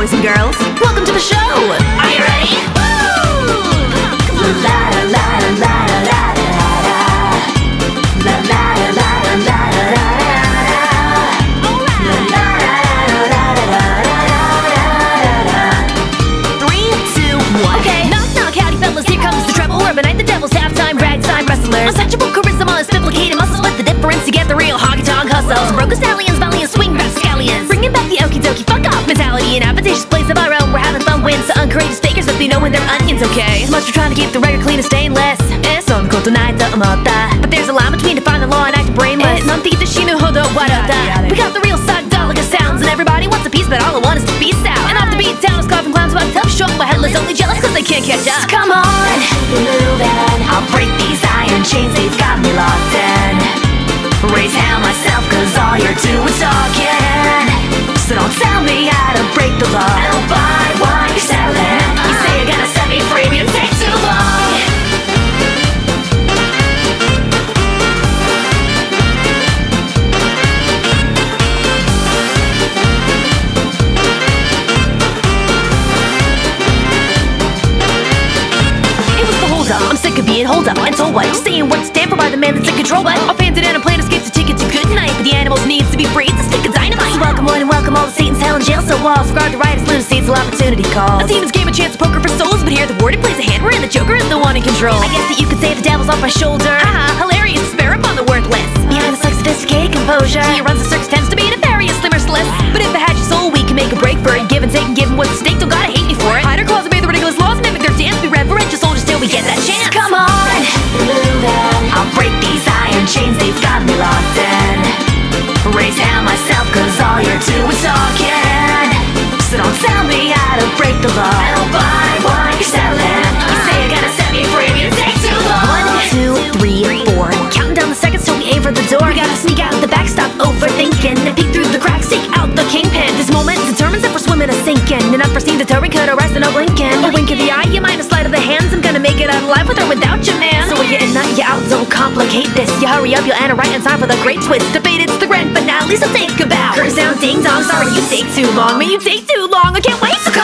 welcome to the show. Are you ready? La la la la la la la. La la la la la la la the treble. Urbanite the devil's halftime ragtime wrestlers. Untouchable charisma, sophisticated muscle, split the difference to get the real honky tonk hustles. Broke stallions, it's okay As much as trying to keep the record clean and stainless. Eh, so I'm cool tonight, the But there's a line between defining law and acting brainless. And I'm thinking that she knew how to what We got the real side, sounds And everybody wants a piece, but all I want is to be sound. And off the beat, down is coughing clowns about tough short But headless, only jealous cause they can't catch up. Come on, we're moving I'll break these iron chains, they've got me locked in. Raise hell myself, cause all you're doing is talking. So don't tell me I and so what. Saying what stand for by the man that's in control. But I've handed in a plan to escape the ticket to good night. But the animals needs to be free. It's a stick of dynamite. So welcome one and welcome all the Satan's hell and jail. So walls regard the riotous lunacy till opportunity calls. A demon's game of chance of poker for souls. But here the warden plays a hand wherein the Joker is the one in control. I guess that you could say the devil's off my shoulder. Aha, hilarious. Spare up on the worthless. Behind the like sophisticated composure. He runs the circus tends sinking. An unforeseen deterrent could arise to no blinking. A wink of the eye, you might a slide of the hands. I'm gonna make it out alive with or without you, man. So we're getting nut you out, don't complicate this. You hurry up, you'll enter right in time for the great twist. Debate, it's the grand finale, so think about. Curse down, ding dong, sorry you take too long. Man, you take too long, I can't wait, on.